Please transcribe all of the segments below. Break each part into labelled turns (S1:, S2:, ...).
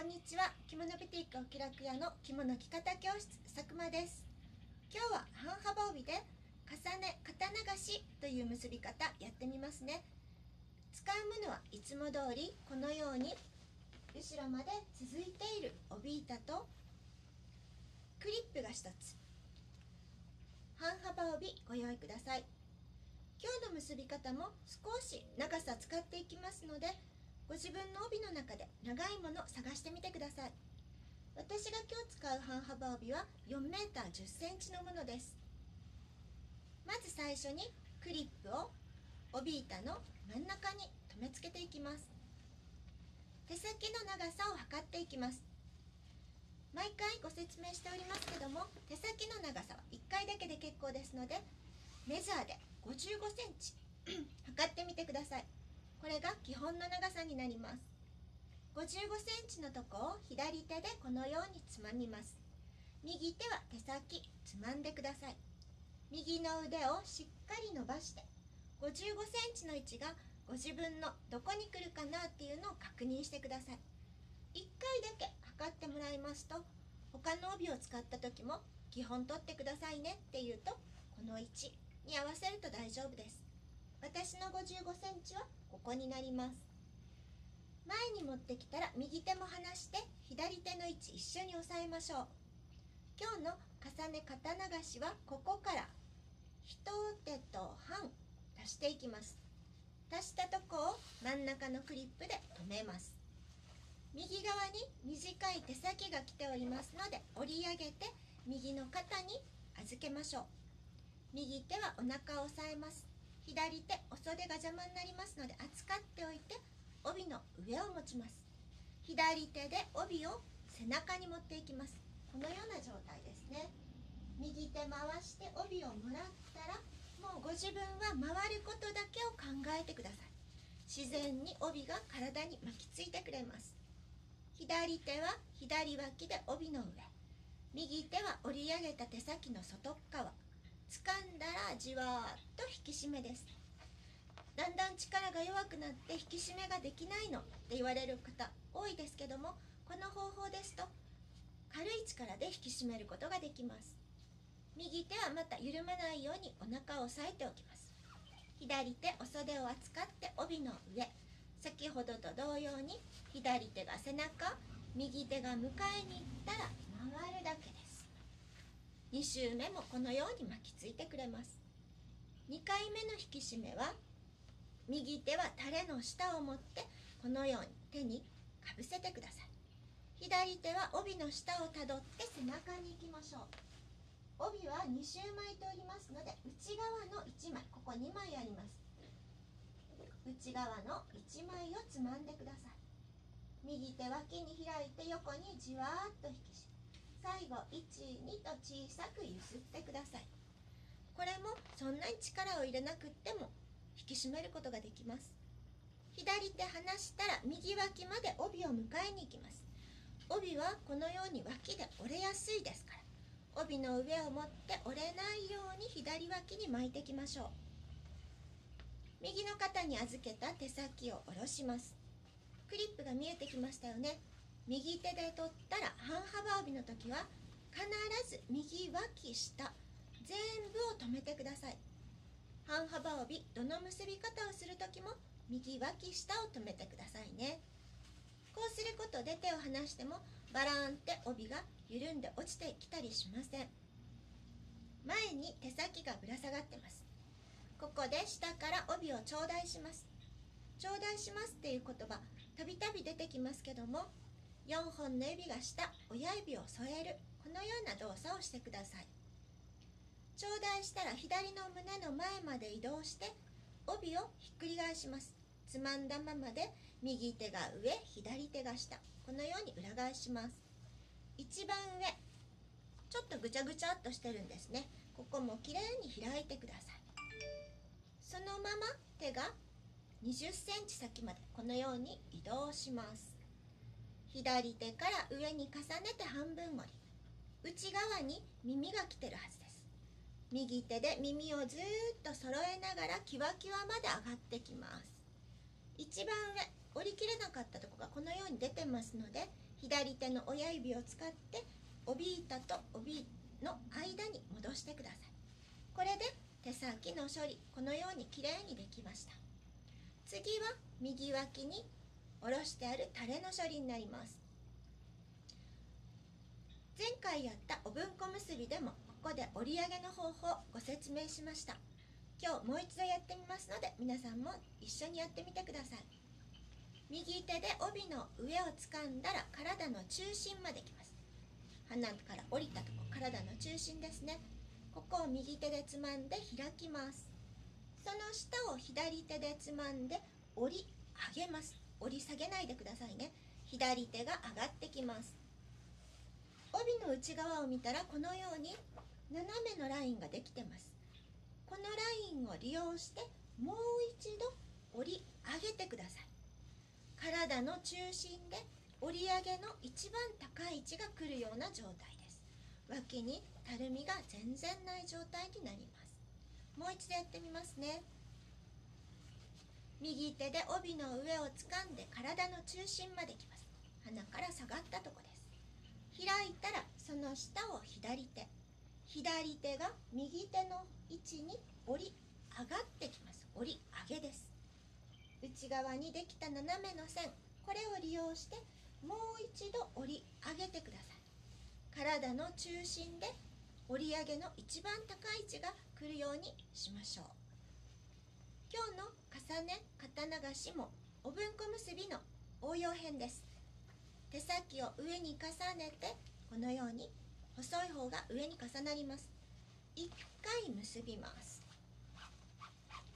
S1: こんにちは。着物ブティックお気楽屋の着物着方教室佐久間です。今日は半幅帯で重ね肩流しという結び方やってみますね。使うものはいつも通りこのように後ろまで続いている帯板とクリップが1つ。半幅帯ご用意ください。今日の結び方も少し長さ使っていきますのでご自分の帯の中で長いものを探してみてください。私が今日使う半幅帯は 4m1 0センチのものです。まず最初にクリップを帯板の真ん中に留め付けていきます。手先の長さを測っていきます。毎回ご説明しておりますけども手先の長さは1回だけで結構ですのでメジャーで55センチ 測ってみてください。これが基本の長さになります。55センチのとこを左手でこのようにつまみます。右手は手先つまんでください。右の腕をしっかり伸ばして55センチの位置がご自分のどこに来るかなっていうのを確認してください。1回だけ測ってもらいますと他の帯を使った時も基本取ってくださいねっていうとこの位置に合わせると大丈夫です。私の55センチはここになります。前に持ってきたら右手も離して左手の位置一緒に押さえましょう。今日の重ね肩流しはここから。一手と半足していきます。足したとこを真ん中のクリップで留めます。右側に短い手先が来ておりますので折り上げて右の肩に預けましょう。右手はお腹を押さえます。左手お袖が邪魔になりますので扱っておいて帯の上を持ちます。左手で帯を背中に持っていきます。このような状態ですね。右手回して帯をもらったらもうご自分は回ることだけを考えてください。自然に帯が体に巻きついてくれます。左手は左脇で帯の上。右手は折り上げた手先の外側。掴んだらじわーっと引き締めです。だんだん力が弱くなって引き締めができないの。って言われる方多いですけどもこの方法ですと軽い力で引き締めることができます。右手はまた緩まないようにお腹を押さえておきます。左手お袖を扱って帯の上。先ほどと同様に左手が背中右手が迎えに行ったら回るだけです。2周目もこのように巻きついてくれます。2回目の引き締めは右手はタレの下を持ってこのように手にかぶせてください。左手は帯の下をたどって背中に行きましょう。帯は2周巻いておりますので内側の1枚ここ2枚あります。内側の1枚をつまんでください。右手脇に開いて横にじわーっと引き締め最後12と小さく揺すってください。これもそんなに力を入れなくっても引き締めることができます。左手離したら右脇まで帯を迎えに行きます。帯はこのように脇で折れやすいですから。帯の上を持って折れないように左脇に巻いていきましょう。右の肩に預けた手先を下ろします。クリップが見えてきましたよね。右手で取ったら半幅帯の時は必ず右脇下全部を止めてください。半幅帯どの結び方をする時も右脇下を止めてくださいね。こうすることで手を離してもバランって帯が緩んで落ちてきたりしません。前に手先がぶら下がってます。ここで下から帯を頂戴します。頂戴しますっていう言葉たびたび出てきますけども4本の指が下親指を添える。このような動作をしてください。頂戴したら左の胸の前まで移動して帯をひっくり返します。つまんだままで右手が上左手が下。このように裏返します。一番上。ちょっとぐちゃぐちゃっとしてるんですね。ここもきれいに開いてください。そのまま手が20センチ先までこのように移動します。左手から上に重ねて半分折り。内側に耳が来てるはずです。右手で耳をずっと揃えながらキワキワまで上がってきます。一番上折りきれなかったとこがこのように出てますので左手の親指を使って帯板と帯の間に戻してください。これで手先の処理このようにきれいにできました。次は右脇に下ろしてあるタレの処理になります。前回やったお文庫結びでもここで折り上げの方法をご説明しました。今日もう一度やってみますので皆さんも一緒にやってみてください。右手で帯の上を掴んだら体の中心まで来ます。鼻から降りたとこ体の中心ですね。ここを右手でつまんで開きます。その下を左手でつまんで折り上げます。折り下げないでくださいね。左手が上がってきます。帯の内側を見たらこのように斜めのラインができてます。このラインを利用してもう一度折り上げてください。体の中心で折り上げの一番高い位置が来るような状態です。脇にたるみが全然ない状態になります。もう一度やってみますね。右手で帯の上を掴んで体の中心まで来ます。鼻から下がったとこです。開いたらその下を左手。左手が右手の位置に折り上がってきます。折り上げです。内側にできた斜めの線。これを利用してもう一度折り上げてください。体の中心で折り上げの一番高い位置が来るようにしましょう。今日の重ね肩流しもお文庫結びの応用編です。手先を上に重ねてこのように細い方が上に重なります。1回結びます。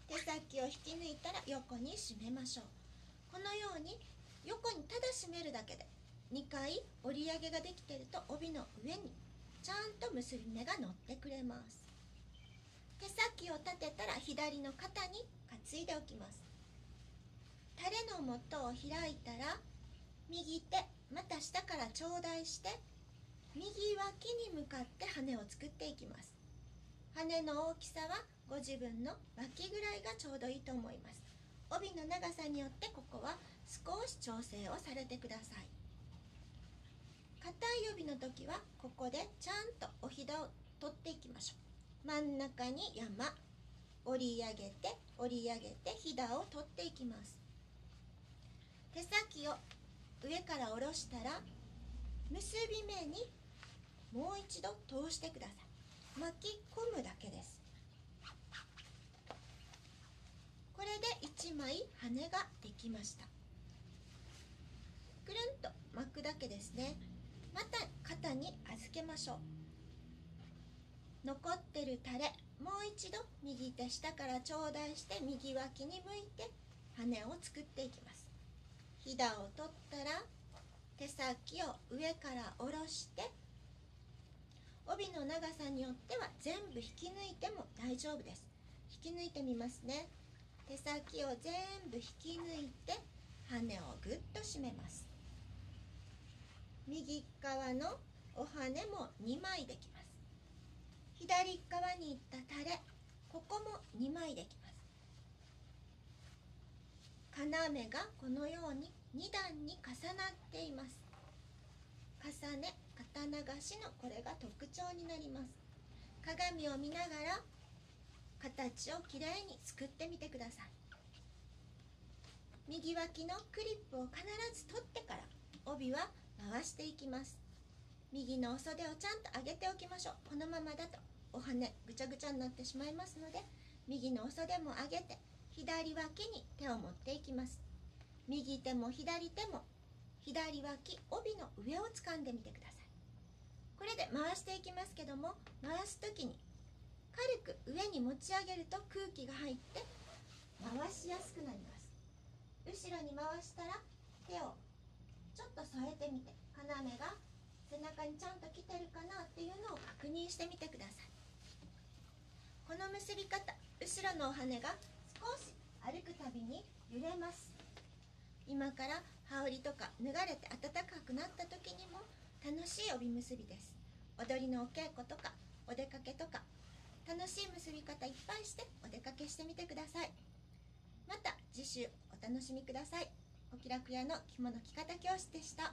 S1: 手先を引き抜いたら横に締めましょう。このように横にただ締めるだけで2回折り上げができてると帯の上にちゃんと結び目が乗ってくれます。手先を立てたら左の肩に担いでおきます。タレの元を開いたら右手また下から頂戴して右脇に向かって羽を作っていきます。羽の大きさはご自分の脇ぐらいがちょうどいいと思います。帯の長さによってここは少し調整をされてください。硬い帯の時はここでちゃんとおひだを取っていきましょう。真ん中に山。折り上げて折り上げてひだを取っていきます。手先を上から下ろしたら結び目にもう一度通してください。巻き込むだけです。これで1枚羽ができました。くるんと巻くだけですね。また肩に預けましょう。残ってるタレもう一度右手下から頂戴して右脇に向いて羽を作っていきます。ひだを取ったら手先を上から下ろして帯の長さによっては全部引き抜いても大丈夫です。引き抜いてみますね。手先を全部引き抜いて羽をぐっと締めます。右側のお羽も2枚できます。左側に行ったタレここも2枚できます。要がこのように2段に重なっています重ね肩流しのこれが特徴になります鏡を見ながら形をきれいに作ってみてください右脇のクリップを必ず取ってから帯は回していきます右のお袖をちゃんと上げておきましょうこのままだとお羽ぐちゃぐちゃになってしまいますので右のお袖も上げて左脇に手を持っていきます。右手も左手も左脇帯の上を掴んでみてください。これで回していきますけども回す時に軽く上に持ち上げると空気が入って回しやすくなります。後ろに回したら手をちょっと添えてみて要が背中にちゃんと来てるかなっていうのを確認してみてください。この結び方後ろのお羽が少し歩くたびに揺れます。今から羽織とか脱がれて暖かくなった時にも楽しい帯結びです。踊りのお稽古とかお出かけとか楽しい結び方いっぱいしてお出かけしてみてください。また次週お楽しみください。お気楽屋の着物着方教室でした。